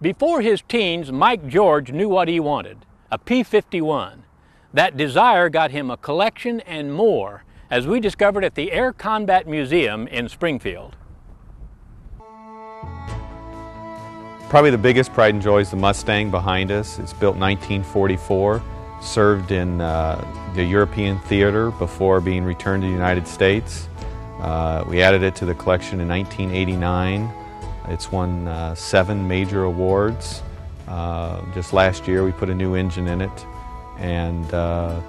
Before his teens, Mike George knew what he wanted a P 51. That desire got him a collection and more, as we discovered at the Air Combat Museum in Springfield. Probably the biggest pride and joy is the Mustang behind us. It's built 1944, served in uh, the European theater before being returned to the United States. Uh, we added it to the collection in 1989. It's won uh, seven major awards. Uh, just last year we put a new engine in it and uh,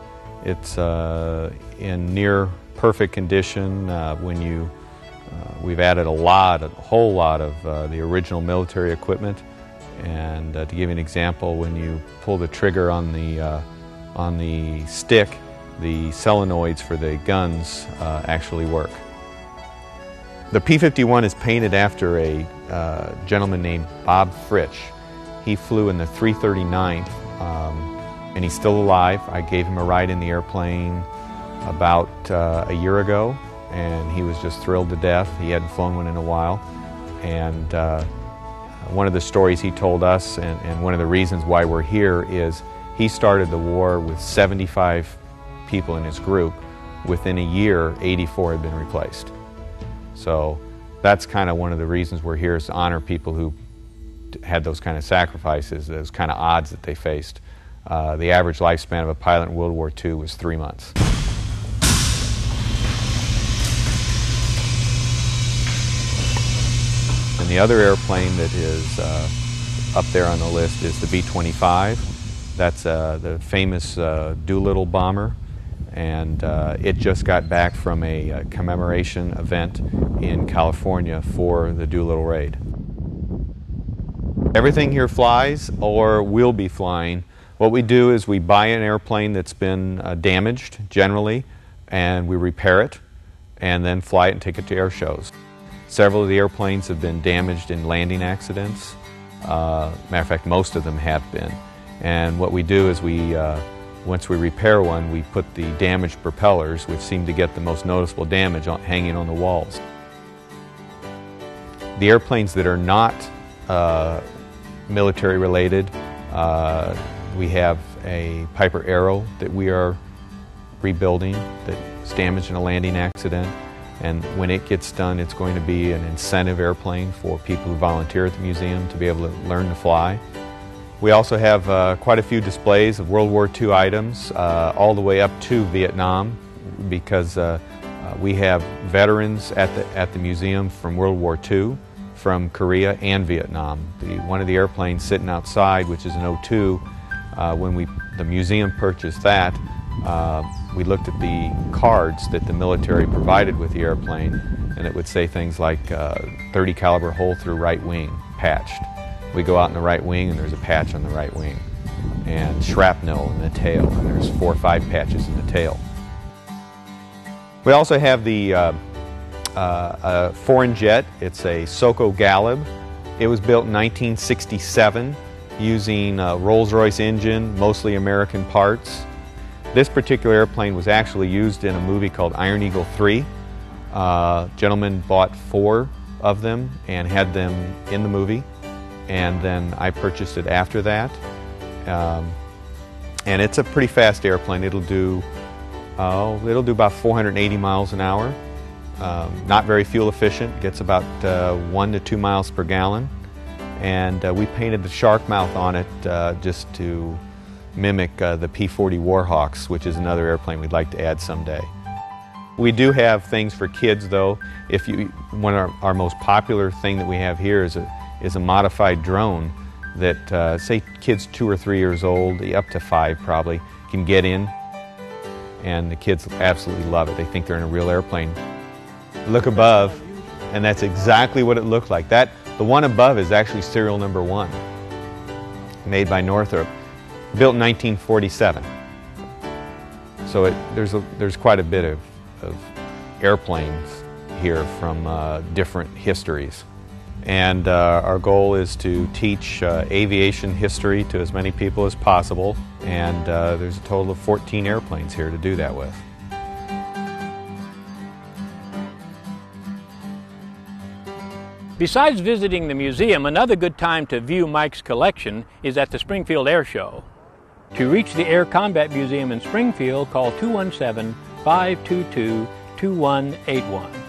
it's uh, in near perfect condition when you uh, we've added a lot, a whole lot of uh, the original military equipment. And uh, to give you an example, when you pull the trigger on the, on the stick, the solenoids for the guns actually work. The P-51 is painted after a uh, gentleman named Bob Fritsch. He flew in the 339th, um, and he's still alive. I gave him a ride in the airplane about uh, a year ago, and he was just thrilled to death. He hadn't flown one in a while. And uh, one of the stories he told us, and, and, one of the reasons why we're here, is he started the war with 75 people in his group. Within a year, 84 had been replaced. So that's kind of one of the reasons we're here is to honor people who had those kind of sacrifices, those kind of odds that they faced. Uh, the average lifespan of a pilot in World War II was three months. And the other airplane that is uh, up there on the list is the B-25. That's uh, the famous uh, Doolittle bomber. And uh, it just got back from a uh, commemoration event in California for the Doolittle raid. Everything here flies or will be flying. What we do is we buy an airplane that's been uh, damaged, generally, and we repair it, and then fly it and take it to air shows. Several of the airplanes have been damaged in landing accidents. Uh, matter of fact, most of them have been. And what we do is we, uh, once we repair one, we put the damaged propellers, which seem to get the most noticeable damage, on, hanging on the walls. The airplanes that are not uh, military related, uh, we have a Piper Arrow that we are rebuilding that was damaged in a landing accident. And when it gets done, it's going to be an incentive airplane for people who volunteer at the museum to be able to learn to fly. We also have uh, quite a few displays of World War II items, uh, all the way up to Vietnam, because uh, uh, we have veterans at the, at the museum from World War II, from Korea and Vietnam. The, one of the airplanes sitting outside, which is an O-2, uh, when we, the museum purchased that, uh, we looked at the cards that the military provided with the airplane, and it would say things like uh, 30 caliber hole through right wing, patched. We go out in the right wing, and there's a patch on the right wing, and shrapnel in the tail, and there's four or five patches in the tail. We also have the uh, uh, foreign jet. It's a Soko Galeb. It was built in 1967 using a Rolls-Royce engine, mostly American parts. This particular airplane was actually used in a movie called Iron Eagle 3. Uh, gentleman bought four of them and had them in the movie, and then I purchased it after that. Um, and it's a pretty fast airplane. It'll do, oh, it'll do about 480 miles an hour. Um, not very fuel efficient, gets about uh, one to two miles per gallon. And uh, we painted the shark mouth on it uh, just to mimic uh, the P-40 Warhawks, which is another airplane we'd like to add someday. We do have things for kids though. If you, one of our, our most popular thing that we have here is a, is a modified drone that uh, say kids two or three years old, up to five probably, can get in and the kids absolutely love it. They think they're in a real airplane. Look above and that's exactly what it looked like. That, the one above is actually serial number one, made by Northrop built in 1947. So it, there's, a, there's quite a bit of, of airplanes here from uh, different histories. And uh, our goal is to teach uh, aviation history to as many people as possible. And uh, there's a total of 14 airplanes here to do that with. Besides visiting the museum, another good time to view Mike's collection is at the Springfield Air Show. To reach the Air Combat Museum in Springfield, call 217 522 2181.